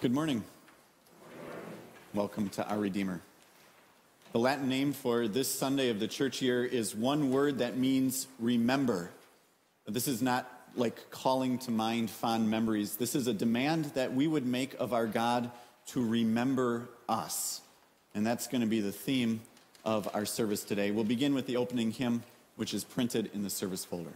Good morning. Welcome to Our Redeemer. The Latin name for this Sunday of the church year is one word that means remember. This is not like calling to mind fond memories. This is a demand that we would make of our God to remember us. And that's going to be the theme of our service today. We'll begin with the opening hymn, which is printed in the service folder.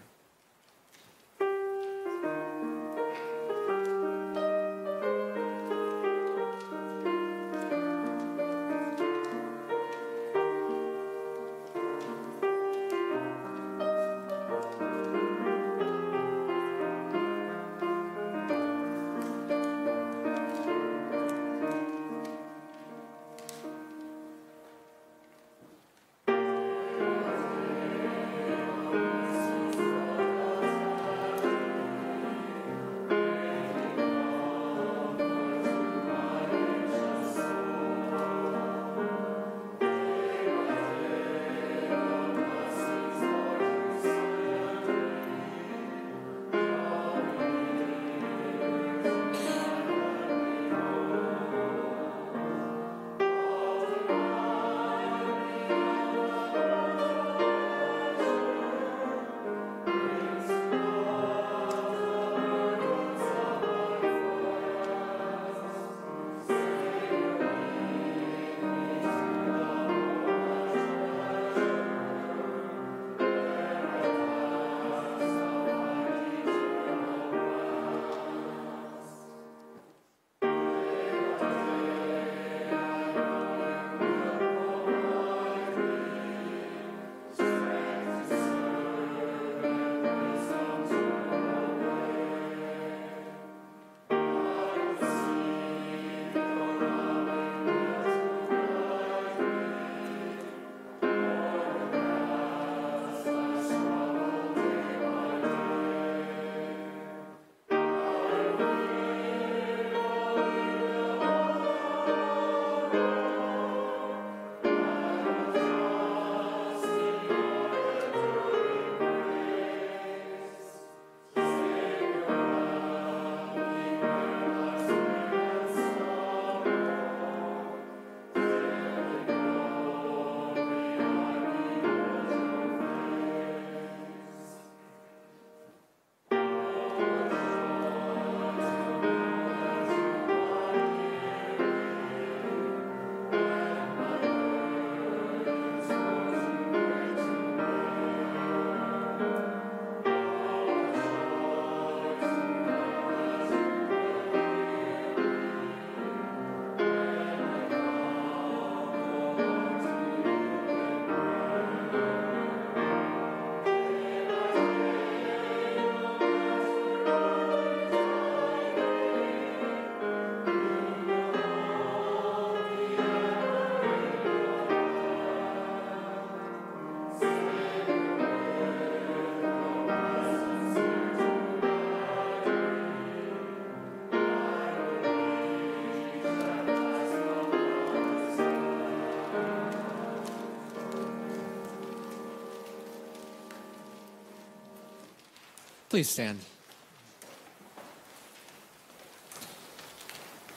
Please stand.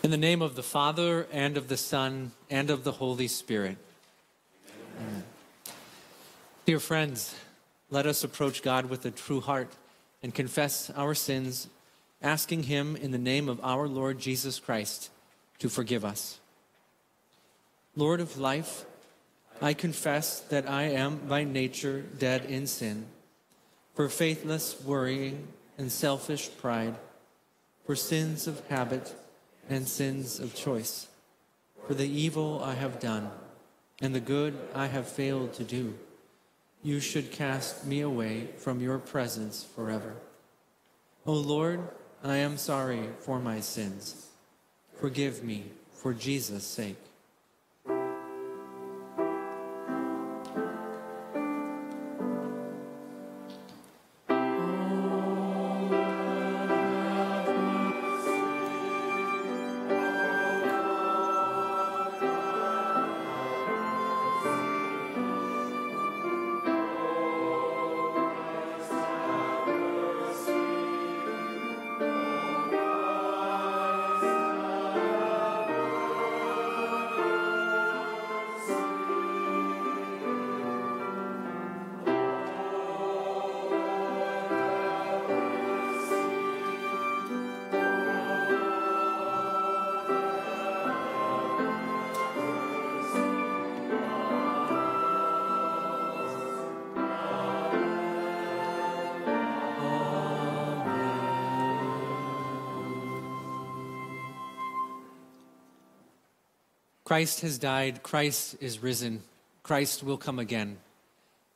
In the name of the Father, and of the Son, and of the Holy Spirit. Amen. Dear friends, let us approach God with a true heart and confess our sins, asking Him in the name of our Lord Jesus Christ to forgive us. Lord of life, I confess that I am by nature dead in sin for faithless worrying and selfish pride, for sins of habit and sins of choice, for the evil I have done and the good I have failed to do. You should cast me away from your presence forever. O Lord, I am sorry for my sins. Forgive me for Jesus' sake. Christ has died, Christ is risen, Christ will come again.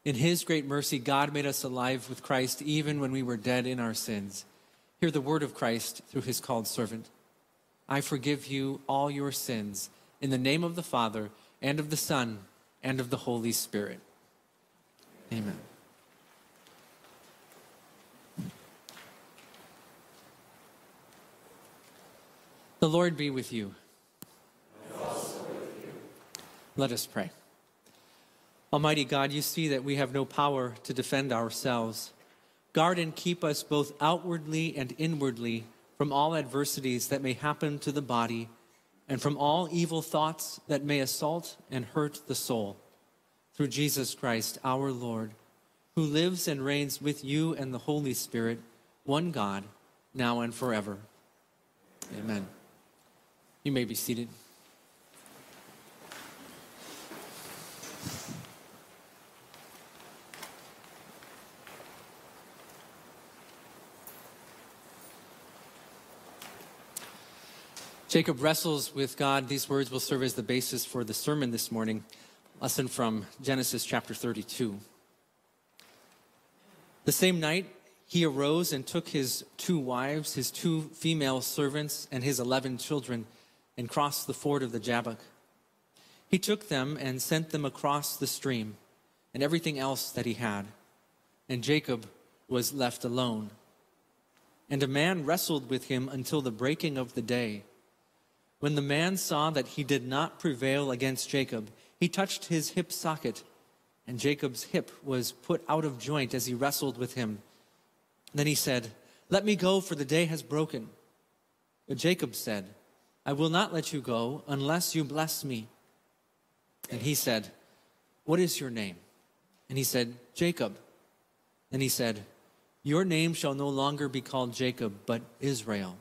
In his great mercy, God made us alive with Christ even when we were dead in our sins. Hear the word of Christ through his called servant. I forgive you all your sins in the name of the Father, and of the Son, and of the Holy Spirit. Amen. The Lord be with you. Let us pray. Almighty God, you see that we have no power to defend ourselves. Guard and keep us both outwardly and inwardly from all adversities that may happen to the body and from all evil thoughts that may assault and hurt the soul. Through Jesus Christ, our Lord, who lives and reigns with you and the Holy Spirit, one God, now and forever. Amen. You may be seated. Jacob wrestles with God. These words will serve as the basis for the sermon this morning. Lesson from Genesis chapter 32. The same night, he arose and took his two wives, his two female servants, and his eleven children, and crossed the ford of the Jabbok. He took them and sent them across the stream, and everything else that he had. And Jacob was left alone. And a man wrestled with him until the breaking of the day. When the man saw that he did not prevail against Jacob, he touched his hip socket, and Jacob's hip was put out of joint as he wrestled with him. Then he said, Let me go, for the day has broken. But Jacob said, I will not let you go unless you bless me. And he said, What is your name? And he said, Jacob. And he said, Your name shall no longer be called Jacob, but Israel.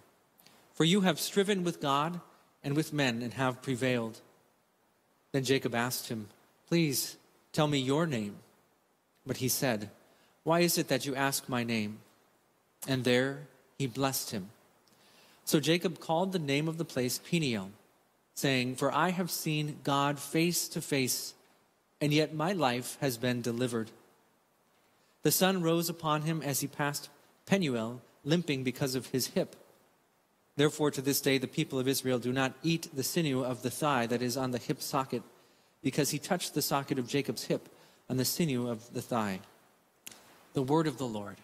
For you have striven with God and with men and have prevailed. Then Jacob asked him, Please tell me your name. But he said, Why is it that you ask my name? And there he blessed him. So Jacob called the name of the place Peniel, saying, For I have seen God face to face, and yet my life has been delivered. The sun rose upon him as he passed Penuel, limping because of his hip. Therefore, to this day, the people of Israel do not eat the sinew of the thigh that is on the hip socket, because he touched the socket of Jacob's hip on the sinew of the thigh. The word of the Lord. Lord.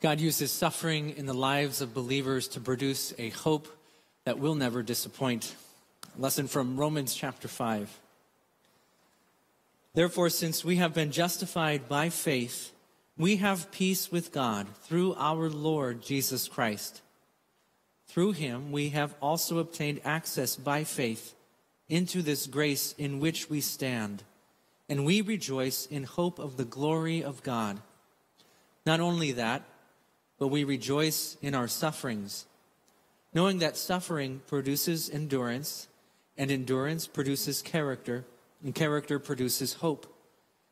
God uses suffering in the lives of believers to produce a hope that will never disappoint. lesson from Romans chapter 5. Therefore, since we have been justified by faith, we have peace with God through our Lord Jesus Christ. Through him, we have also obtained access by faith into this grace in which we stand, and we rejoice in hope of the glory of God. Not only that, but we rejoice in our sufferings, knowing that suffering produces endurance, and endurance produces character, and character produces hope.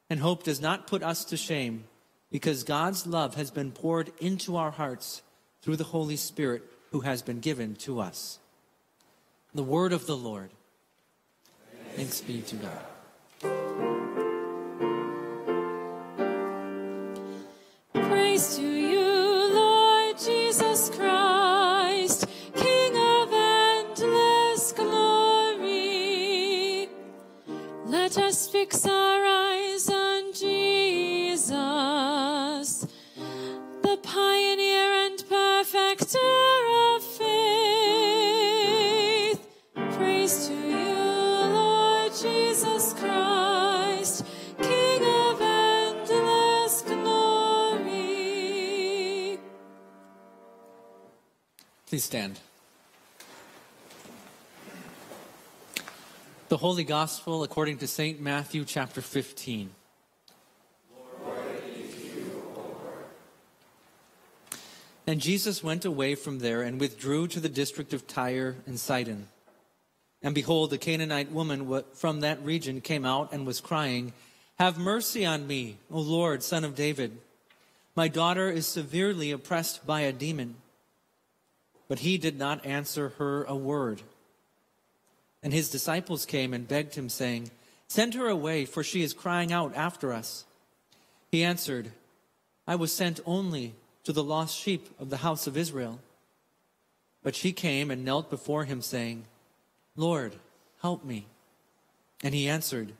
And hope does not put us to shame, because God's love has been poured into our hearts through the Holy Spirit who has been given to us. The word of the Lord. Thanks be to God. Fix our eyes on Jesus, the pioneer and perfecter of faith. Praise to you, Lord Jesus Christ, King of endless glory. Please stand. The Holy Gospel according to St. Matthew chapter 15. And Jesus went away from there and withdrew to the district of Tyre and Sidon. And behold, a Canaanite woman from that region came out and was crying, Have mercy on me, O Lord, son of David. My daughter is severely oppressed by a demon. But he did not answer her a word. And his disciples came and begged him, saying, Send her away, for she is crying out after us. He answered, I was sent only to the lost sheep of the house of Israel. But she came and knelt before him, saying, Lord, help me. And he answered,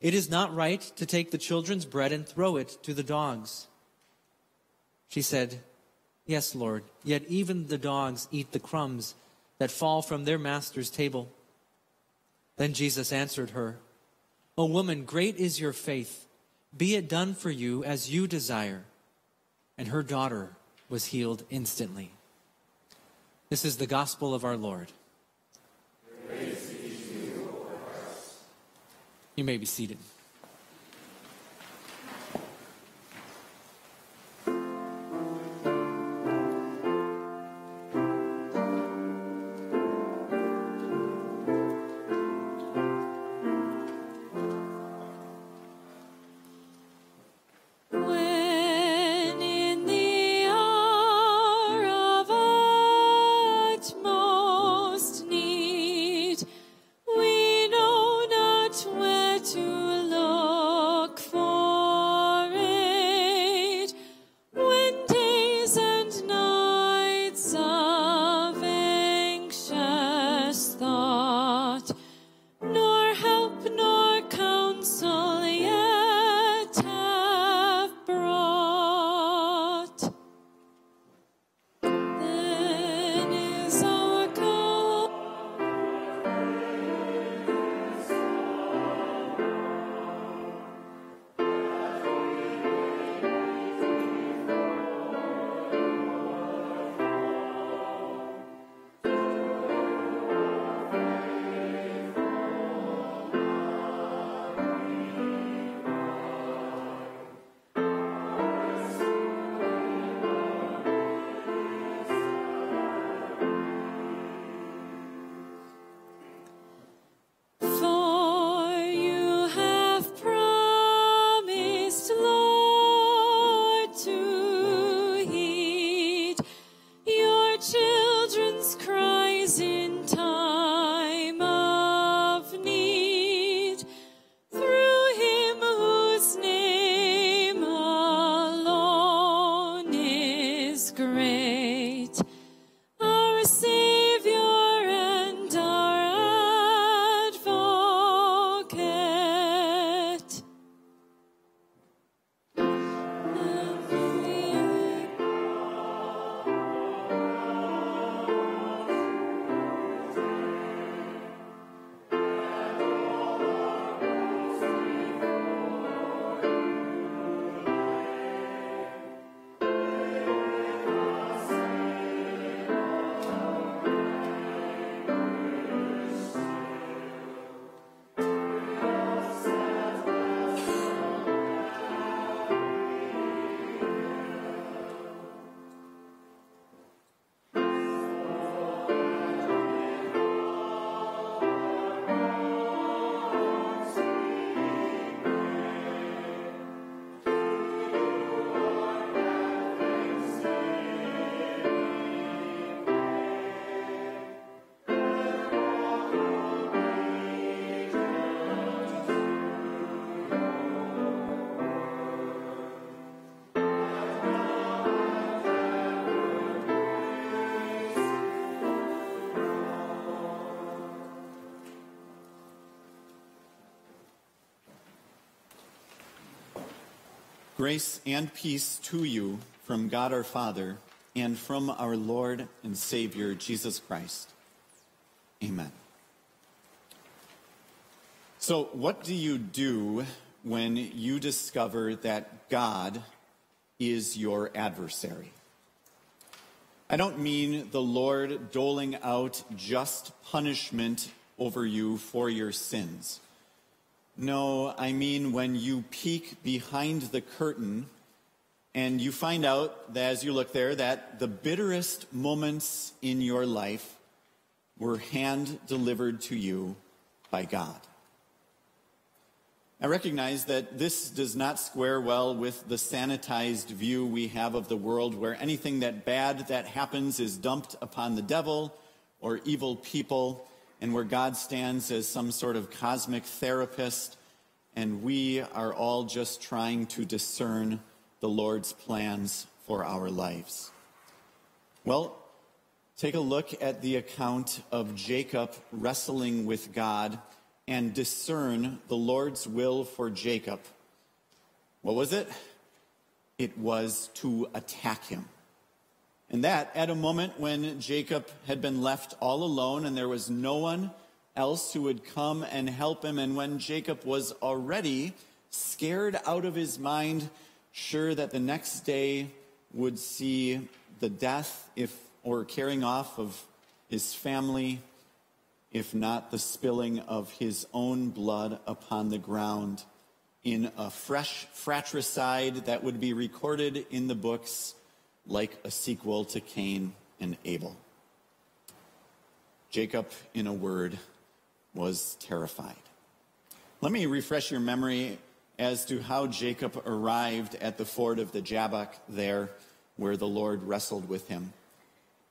It is not right to take the children's bread and throw it to the dogs. She said, Yes, Lord, yet even the dogs eat the crumbs that fall from their master's table. Then Jesus answered her, O woman, great is your faith. Be it done for you as you desire. And her daughter was healed instantly. This is the gospel of our Lord. You may be seated. Grace and peace to you from God our Father and from our Lord and Savior Jesus Christ. Amen. So, what do you do when you discover that God is your adversary? I don't mean the Lord doling out just punishment over you for your sins. No, I mean when you peek behind the curtain and you find out that as you look there that the bitterest moments in your life were hand delivered to you by God. I recognize that this does not square well with the sanitized view we have of the world where anything that bad that happens is dumped upon the devil or evil people and where God stands as some sort of cosmic therapist and we are all just trying to discern the Lord's plans for our lives. Well, take a look at the account of Jacob wrestling with God and discern the Lord's will for Jacob. What was it? It was to attack him. And that at a moment when Jacob had been left all alone and there was no one else who would come and help him, and when Jacob was already scared out of his mind, sure that the next day would see the death if or carrying off of his family if not the spilling of his own blood upon the ground in a fresh fratricide that would be recorded in the books like a sequel to Cain and Abel. Jacob, in a word, was terrified. Let me refresh your memory as to how Jacob arrived at the ford of the Jabbok there where the Lord wrestled with him.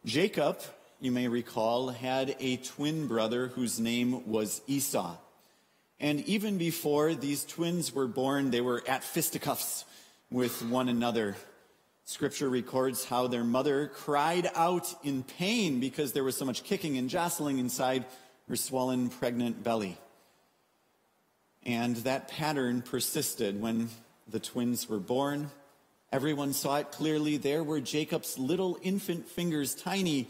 Jacob you may recall, had a twin brother whose name was Esau. And even before these twins were born, they were at fisticuffs with one another. Scripture records how their mother cried out in pain because there was so much kicking and jostling inside her swollen, pregnant belly. And that pattern persisted when the twins were born. Everyone saw it clearly. There were Jacob's little infant fingers, tiny,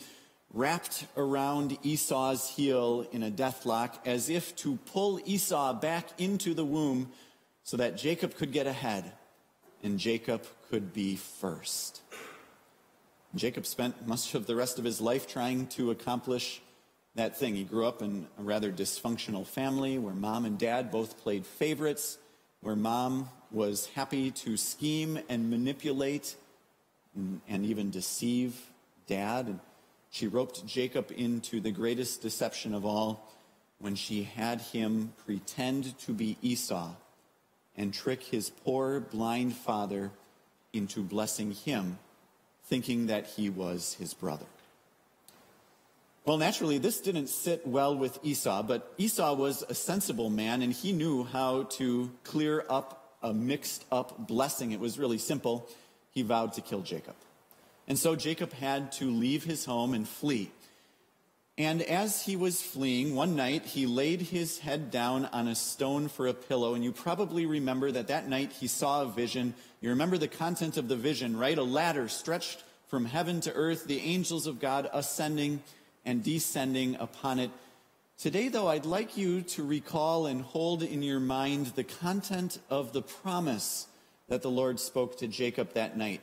wrapped around Esau's heel in a deathlock as if to pull Esau back into the womb so that Jacob could get ahead and Jacob could be first. Jacob spent much of the rest of his life trying to accomplish that thing. He grew up in a rather dysfunctional family where mom and dad both played favorites, where mom was happy to scheme and manipulate and, and even deceive dad. And she roped Jacob into the greatest deception of all when she had him pretend to be Esau and trick his poor blind father into blessing him, thinking that he was his brother. Well, naturally, this didn't sit well with Esau, but Esau was a sensible man and he knew how to clear up a mixed up blessing. It was really simple. He vowed to kill Jacob. And so Jacob had to leave his home and flee. And as he was fleeing, one night he laid his head down on a stone for a pillow. And you probably remember that that night he saw a vision. You remember the content of the vision, right? A ladder stretched from heaven to earth, the angels of God ascending and descending upon it. Today, though, I'd like you to recall and hold in your mind the content of the promise that the Lord spoke to Jacob that night.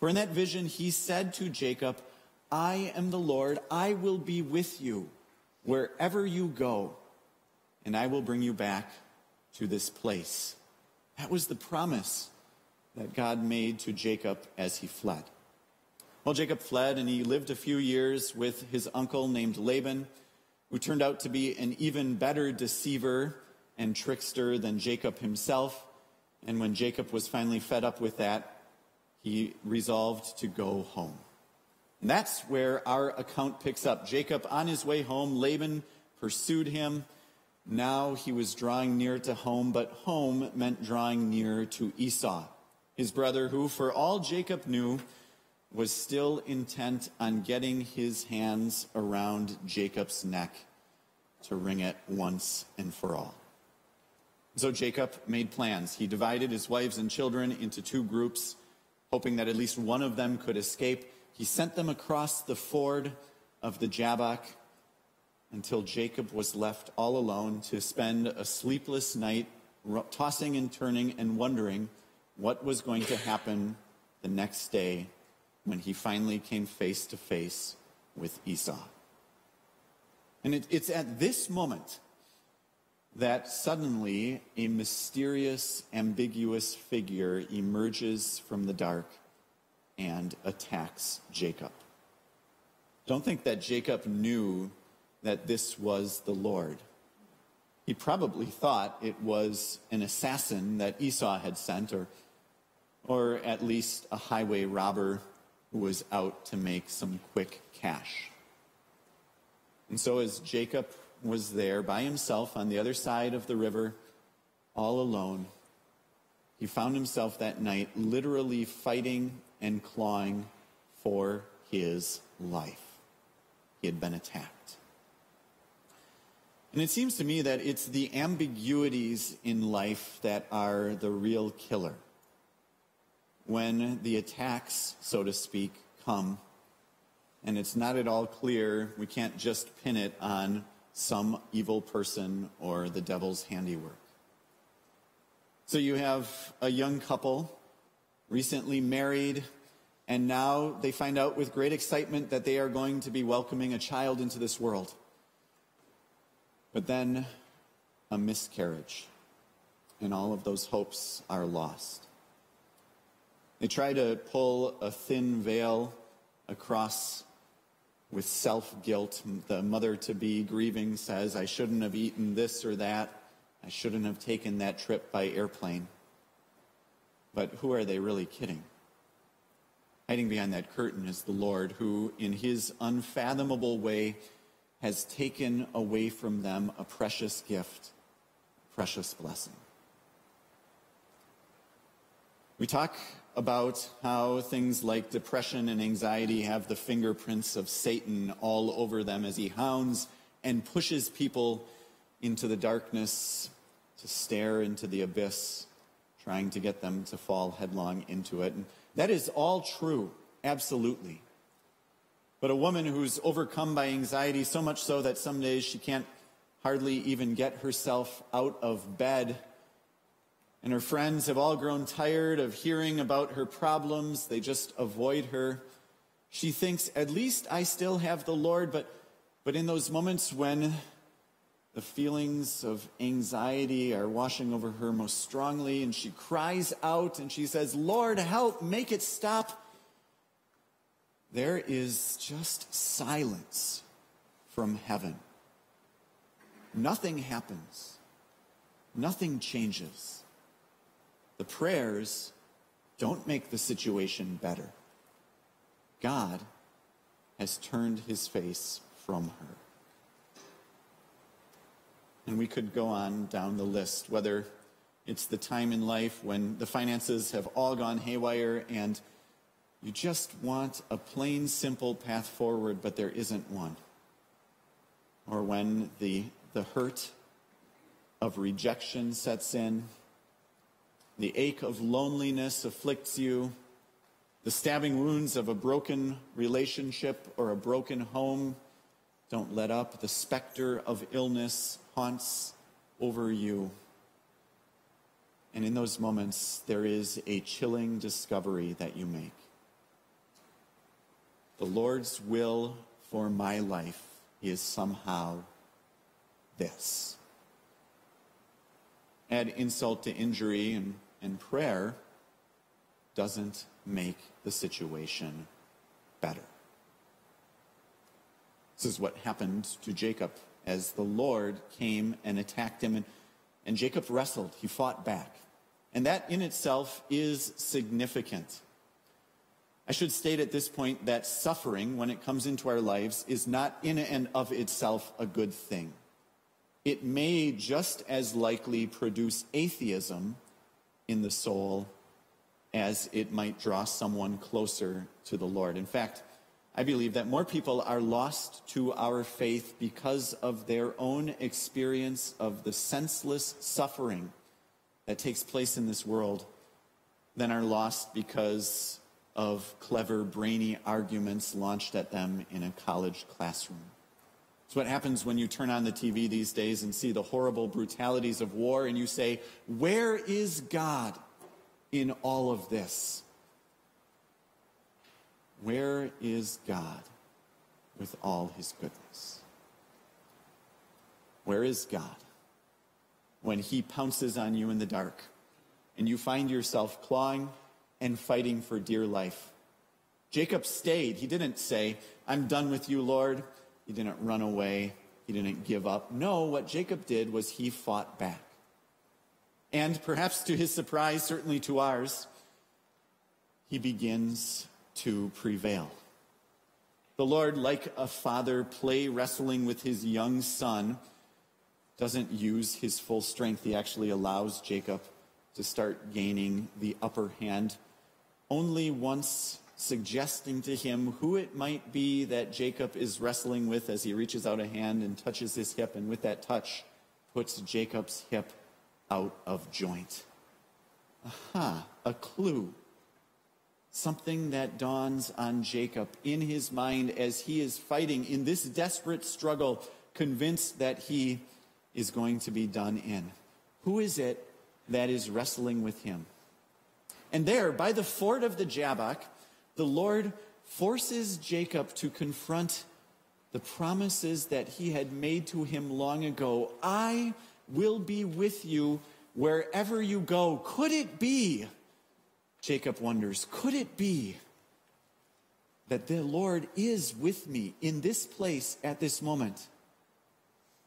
For in that vision, he said to Jacob, I am the Lord. I will be with you wherever you go, and I will bring you back to this place. That was the promise that God made to Jacob as he fled. Well, Jacob fled and he lived a few years with his uncle named Laban, who turned out to be an even better deceiver and trickster than Jacob himself. And when Jacob was finally fed up with that, he resolved to go home. And that's where our account picks up. Jacob, on his way home, Laban pursued him. Now he was drawing near to home, but home meant drawing near to Esau, his brother, who, for all Jacob knew, was still intent on getting his hands around Jacob's neck to wring it once and for all. So Jacob made plans. He divided his wives and children into two groups, hoping that at least one of them could escape. He sent them across the ford of the Jabbok until Jacob was left all alone to spend a sleepless night tossing and turning and wondering what was going to happen the next day when he finally came face to face with Esau. And it, it's at this moment that suddenly a mysterious, ambiguous figure emerges from the dark and attacks Jacob. Don't think that Jacob knew that this was the Lord. He probably thought it was an assassin that Esau had sent, or, or at least a highway robber who was out to make some quick cash. And so, as Jacob was there by himself on the other side of the river, all alone, he found himself that night literally fighting and clawing for his life. He had been attacked. And it seems to me that it's the ambiguities in life that are the real killer. When the attacks, so to speak, come, and it's not at all clear, we can't just pin it on some evil person or the devil's handiwork. So you have a young couple, recently married, and now they find out with great excitement that they are going to be welcoming a child into this world. But then a miscarriage, and all of those hopes are lost. They try to pull a thin veil across with self guilt. The mother to be grieving says, I shouldn't have eaten this or that. I shouldn't have taken that trip by airplane. But who are they really kidding? Hiding behind that curtain is the Lord, who, in his unfathomable way, has taken away from them a precious gift, a precious blessing. We talk about how things like depression and anxiety have the fingerprints of Satan all over them as he hounds and pushes people into the darkness to stare into the abyss, trying to get them to fall headlong into it. And that is all true, absolutely. But a woman who's overcome by anxiety so much so that some days she can't hardly even get herself out of bed and her friends have all grown tired of hearing about her problems. They just avoid her. She thinks, at least I still have the Lord, but, but in those moments when the feelings of anxiety are washing over her most strongly, and she cries out and she says, Lord, help, make it stop. There is just silence from heaven. Nothing happens, nothing changes. The prayers don't make the situation better. God has turned his face from her. And we could go on down the list, whether it's the time in life when the finances have all gone haywire and you just want a plain, simple path forward, but there isn't one. Or when the, the hurt of rejection sets in the ache of loneliness afflicts you. The stabbing wounds of a broken relationship or a broken home don't let up. The specter of illness haunts over you. And in those moments, there is a chilling discovery that you make. The Lord's will for my life is somehow this. Add insult to injury, and and prayer doesn't make the situation better. This is what happened to Jacob as the Lord came and attacked him. And, and Jacob wrestled, he fought back. And that in itself is significant. I should state at this point that suffering, when it comes into our lives, is not in and of itself a good thing. It may just as likely produce atheism in the soul as it might draw someone closer to the Lord. In fact, I believe that more people are lost to our faith because of their own experience of the senseless suffering that takes place in this world than are lost because of clever, brainy arguments launched at them in a college classroom. It's what happens when you turn on the TV these days and see the horrible brutalities of war and you say, Where is God in all of this? Where is God with all his goodness? Where is God when he pounces on you in the dark and you find yourself clawing and fighting for dear life? Jacob stayed. He didn't say, I'm done with you, Lord. He didn't run away. He didn't give up. No, what Jacob did was he fought back. And perhaps to his surprise, certainly to ours, he begins to prevail. The Lord, like a father play wrestling with his young son, doesn't use his full strength. He actually allows Jacob to start gaining the upper hand. Only once suggesting to him who it might be that Jacob is wrestling with as he reaches out a hand and touches his hip, and with that touch, puts Jacob's hip out of joint. Aha, a clue. Something that dawns on Jacob in his mind as he is fighting in this desperate struggle, convinced that he is going to be done in. Who is it that is wrestling with him? And there, by the ford of the Jabbok, the Lord forces Jacob to confront the promises that he had made to him long ago. I will be with you wherever you go. Could it be, Jacob wonders, could it be that the Lord is with me in this place at this moment,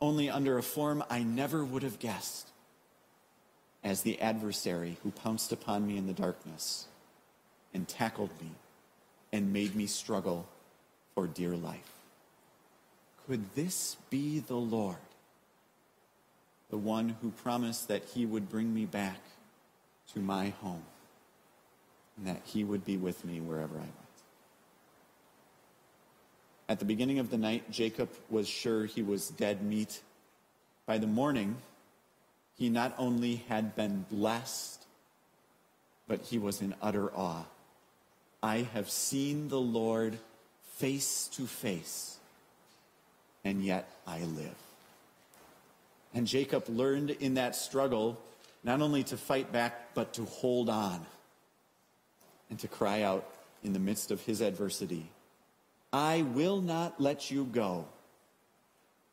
only under a form I never would have guessed, as the adversary who pounced upon me in the darkness and tackled me and made me struggle for dear life. Could this be the Lord, the one who promised that he would bring me back to my home and that he would be with me wherever I went? At the beginning of the night, Jacob was sure he was dead meat. By the morning, he not only had been blessed, but he was in utter awe I have seen the Lord face to face, and yet I live. And Jacob learned in that struggle not only to fight back, but to hold on and to cry out in the midst of his adversity I will not let you go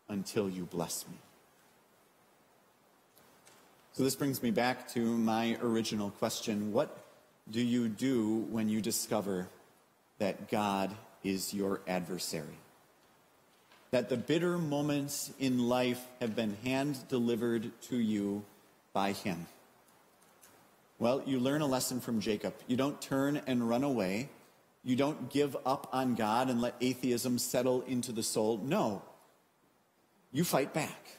until you bless me. So this brings me back to my original question What do you do when you discover that God is your adversary? That the bitter moments in life have been hand delivered to you by Him? Well, you learn a lesson from Jacob. You don't turn and run away. You don't give up on God and let atheism settle into the soul. No. You fight back.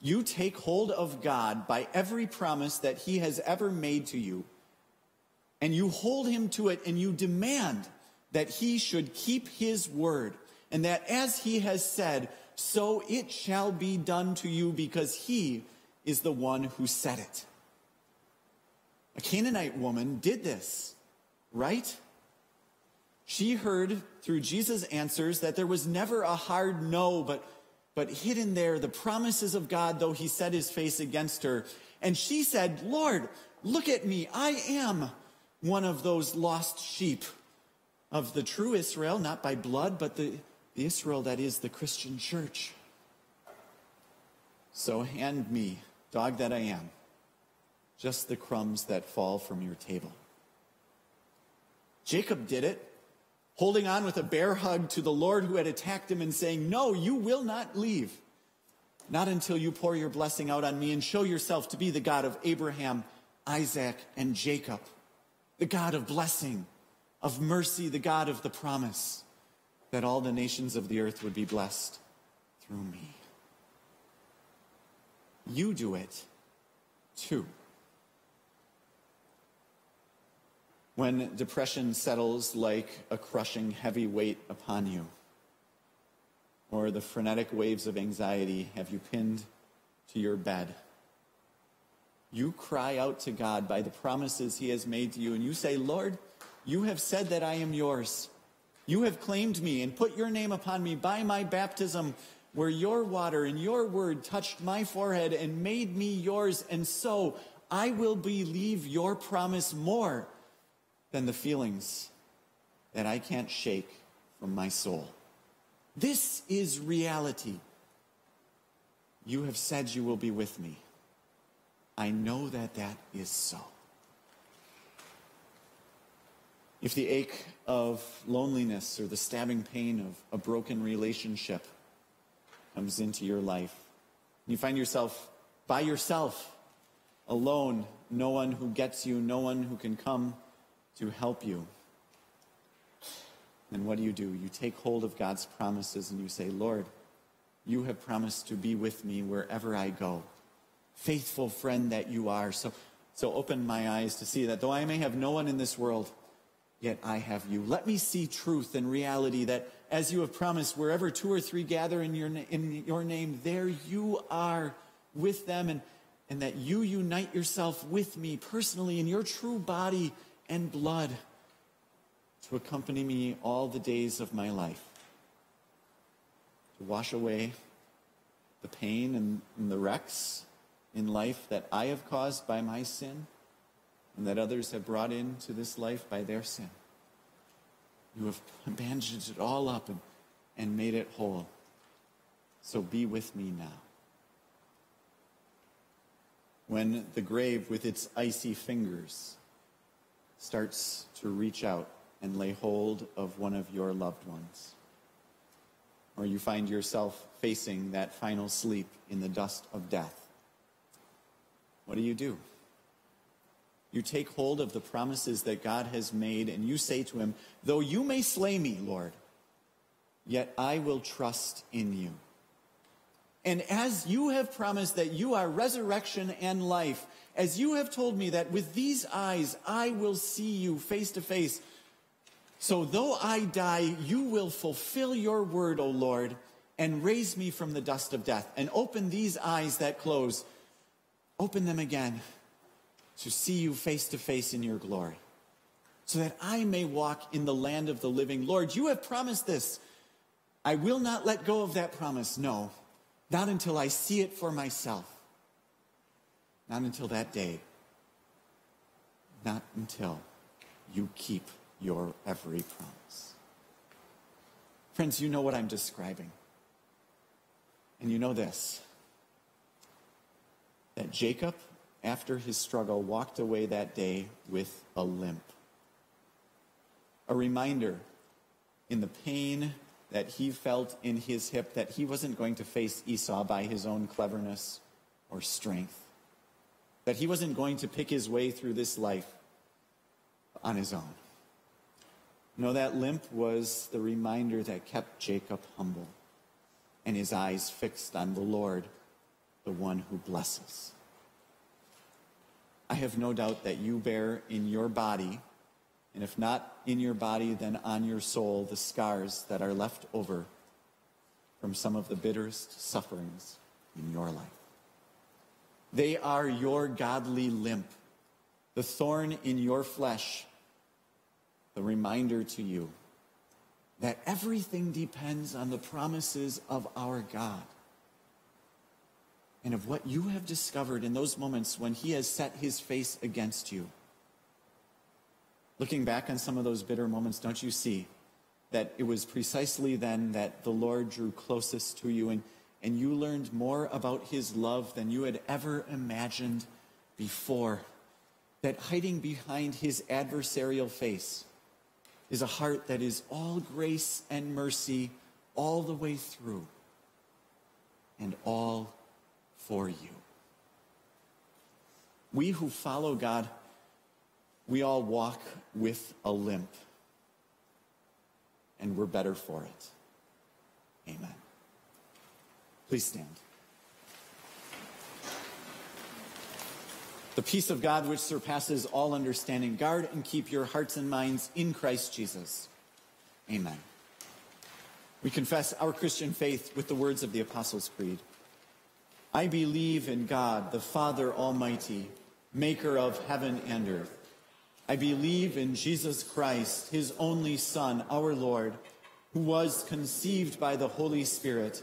You take hold of God by every promise that He has ever made to you and you hold him to it and you demand that he should keep his word and that as he has said, so it shall be done to you because he is the one who said it. A Canaanite woman did this, right? She heard through Jesus' answers that there was never a hard no, but, but hidden there the promises of God, though he set his face against her. And she said, Lord, look at me. I am one of those lost sheep of the true Israel, not by blood, but the, the Israel that is the Christian church. So hand me, dog that I am, just the crumbs that fall from your table. Jacob did it, holding on with a bear hug to the Lord who had attacked him and saying, No, you will not leave. Not until you pour your blessing out on me and show yourself to be the God of Abraham, Isaac, and Jacob the God of blessing, of mercy, the God of the promise that all the nations of the earth would be blessed through me. You do it too. When depression settles like a crushing heavy weight upon you, or the frenetic waves of anxiety have you pinned to your bed, you cry out to God by the promises He has made to you, and you say, Lord, you have said that I am yours. You have claimed me and put your name upon me by my baptism, where your water and your word touched my forehead and made me yours. And so I will believe your promise more than the feelings that I can't shake from my soul. This is reality. You have said you will be with me. I know that that is so. If the ache of loneliness or the stabbing pain of a broken relationship comes into your life, you find yourself by yourself, alone, no one who gets you, no one who can come to help you, And what do you do? You take hold of God's promises and you say, Lord, you have promised to be with me wherever I go. Faithful friend that you are. So, so open my eyes to see that though I may have no one in this world, yet I have you. Let me see truth and reality that as you have promised, wherever two or three gather in your, in your name, there you are with them, and, and that you unite yourself with me personally in your true body and blood to accompany me all the days of my life, to wash away the pain and, and the wrecks in life that I have caused by my sin and that others have brought into this life by their sin. You have bandaged it all up and, and made it whole. So be with me now. When the grave with its icy fingers starts to reach out and lay hold of one of your loved ones, or you find yourself facing that final sleep in the dust of death, what do you do? You take hold of the promises that God has made and you say to him, Though you may slay me, Lord, yet I will trust in you. And as you have promised that you are resurrection and life, as you have told me that with these eyes I will see you face to face, so though I die, you will fulfill your word, O Lord, and raise me from the dust of death, and open these eyes that close Open them again to see you face to face in your glory, so that I may walk in the land of the living. Lord, you have promised this. I will not let go of that promise. No, not until I see it for myself. Not until that day. Not until you keep your every promise. Friends, you know what I'm describing. And you know this that Jacob, after his struggle, walked away that day with a limp. A reminder in the pain that he felt in his hip that he wasn't going to face Esau by his own cleverness or strength, that he wasn't going to pick his way through this life on his own. No, that limp was the reminder that kept Jacob humble and his eyes fixed on the Lord the one who blesses. I have no doubt that you bear in your body, and if not in your body, then on your soul, the scars that are left over from some of the bitterest sufferings in your life. They are your godly limp, the thorn in your flesh, the reminder to you that everything depends on the promises of our God and of what you have discovered in those moments when he has set his face against you. Looking back on some of those bitter moments, don't you see that it was precisely then that the Lord drew closest to you and, and you learned more about his love than you had ever imagined before? That hiding behind his adversarial face is a heart that is all grace and mercy all the way through and all for you. We who follow God, we all walk with a limp, and we're better for it. Amen. Please stand. The peace of God, which surpasses all understanding, guard and keep your hearts and minds in Christ Jesus. Amen. We confess our Christian faith with the words of the Apostles' Creed. I believe in God, the Father Almighty, maker of heaven and earth. I believe in Jesus Christ, his only Son, our Lord, who was conceived by the Holy Spirit,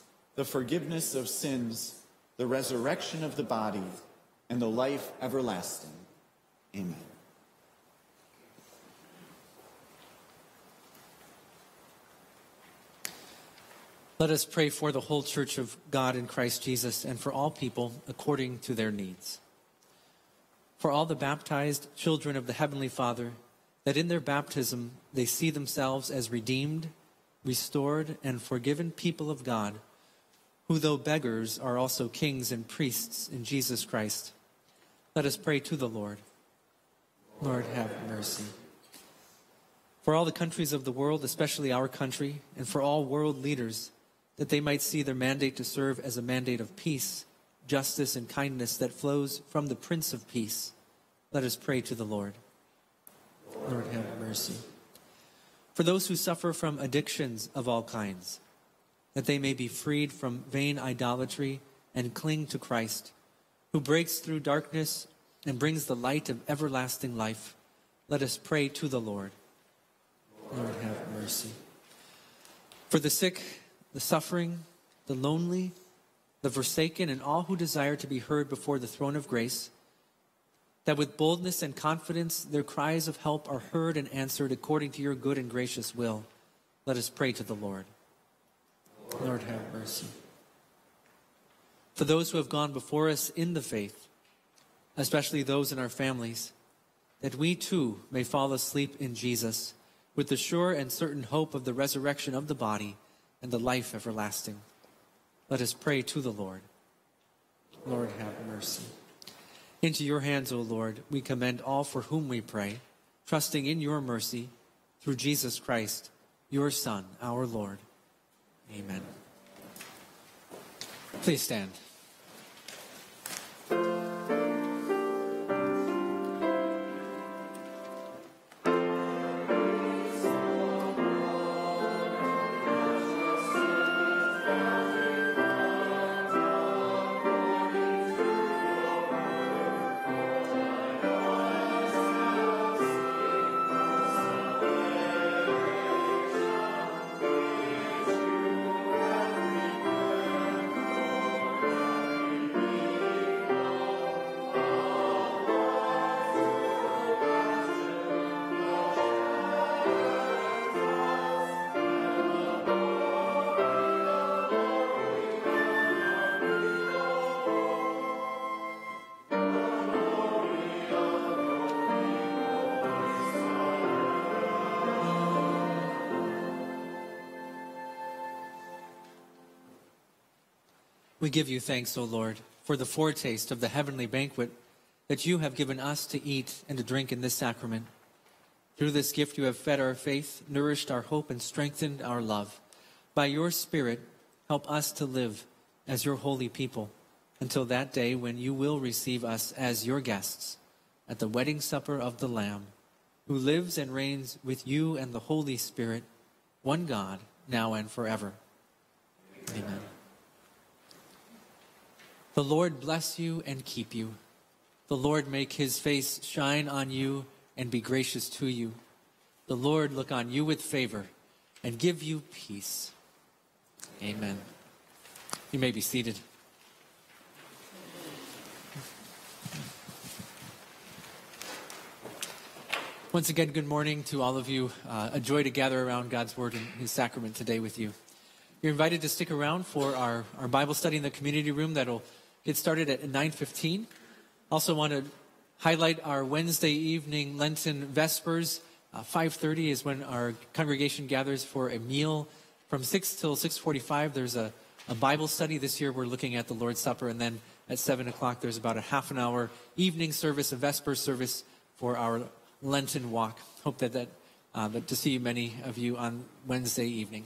the forgiveness of sins, the resurrection of the body, and the life everlasting. Amen. Let us pray for the whole church of God in Christ Jesus and for all people according to their needs. For all the baptized children of the Heavenly Father, that in their baptism they see themselves as redeemed, restored, and forgiven people of God, who, though beggars, are also kings and priests in Jesus Christ. Let us pray to the Lord. Lord, have mercy. For all the countries of the world, especially our country, and for all world leaders, that they might see their mandate to serve as a mandate of peace, justice, and kindness that flows from the Prince of Peace. Let us pray to the Lord. Lord, have mercy. For those who suffer from addictions of all kinds, that they may be freed from vain idolatry and cling to Christ, who breaks through darkness and brings the light of everlasting life, let us pray to the Lord. Lord, have mercy. For the sick, the suffering, the lonely, the forsaken, and all who desire to be heard before the throne of grace, that with boldness and confidence their cries of help are heard and answered according to your good and gracious will. Let us pray to the Lord. Lord, have mercy. For those who have gone before us in the faith, especially those in our families, that we too may fall asleep in Jesus with the sure and certain hope of the resurrection of the body and the life everlasting. Let us pray to the Lord. Lord, have mercy. Into your hands, O Lord, we commend all for whom we pray, trusting in your mercy through Jesus Christ, your Son, our Lord. Amen. Please stand. We give you thanks, O Lord, for the foretaste of the heavenly banquet that you have given us to eat and to drink in this sacrament. Through this gift, you have fed our faith, nourished our hope, and strengthened our love. By your Spirit, help us to live as your holy people until that day when you will receive us as your guests at the wedding supper of the Lamb, who lives and reigns with you and the Holy Spirit, one God, now and forever. Amen. The Lord bless you and keep you. The Lord make his face shine on you and be gracious to you. The Lord look on you with favor and give you peace. Amen. You may be seated. Once again, good morning to all of you. Uh, a joy to gather around God's Word and His sacrament today with you. You're invited to stick around for our, our Bible study in the community room that'll get started at 9.15. Also want to highlight our Wednesday evening Lenten Vespers. Uh, 5.30 is when our congregation gathers for a meal. From 6 till 6.45, there's a, a Bible study. This year we're looking at the Lord's Supper. And then at 7 o'clock, there's about a half an hour evening service, a Vesper service for our Lenten walk. Hope that, that, uh, to see many of you on Wednesday evening.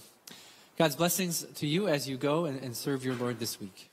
God's blessings to you as you go and, and serve your Lord this week.